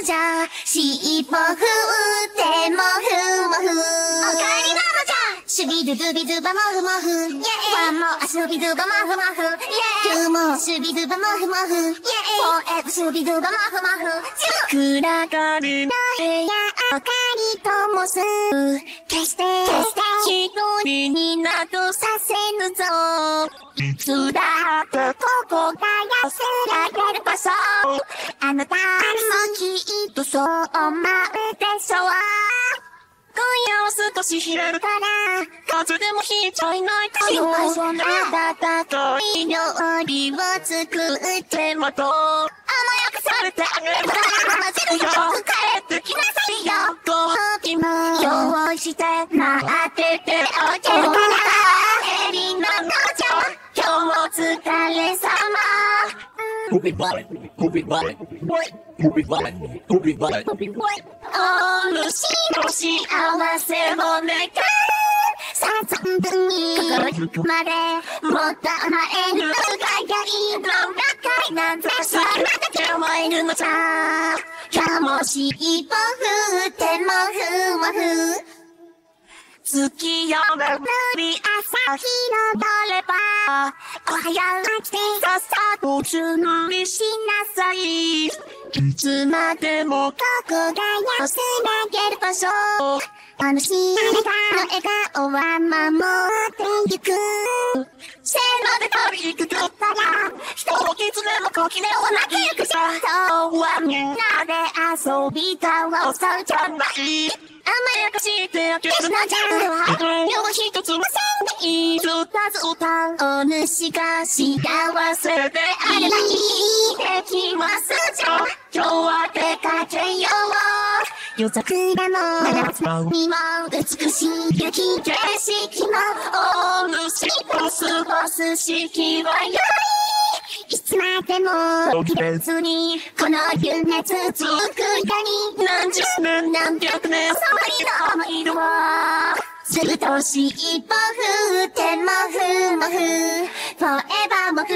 ムじゃ、尻尾振ってもふもふ。おかえりママじゃシュビドゥドゥビドゥバモフモフ。イェーイワンもシュビドゥバモフモフ。イェーもシュビドゥバモフモフ。イェーイフォーエブシュビドゥバモフモフ。暗がりの部屋、明かりともす。消して、消して、一人になどさせぬぞ。い。つだってここが安らげる場所。あなたもきっとそう思うでしょう。今夜は少し冷えるから風でも引い。ちゃい。ない。かよそんな暖かい。料理を作ってもと甘やかされてあげるから混ぜるよ帰ってきなさい。よご褒美も用意して待ってておけるから疲れ様。Poopy vomit, poopy vomit, poopy vomit, poopy vomit. お主の幸せを願うさあ存分に心ゆくまでもっと甘える輝いの中なんざさあなた今日もいるのさ。今日も尻尾振ってもふもふ月夜が朝日のどればおはよう来てさっさと準備しなさいいつまでもここが安らげる場所あの日あなたの笑顔は守ってゆくせーので飛び行くとったら人を狐の小切れを投げるくさ今日はみんなで遊びたわさんじゃない甘やかしてあげるなじゃあとよ一つはせんでいいずたずたお主が幸せであればいいできますじゃ今日は出かけよう。夜桜もにも美しい雪景色もお主ボスボス式はよいつまでも。別にこの夢続くいかに何十年何百年その色も色はすぐと尻尾振ってもふもふフォーエバーもふ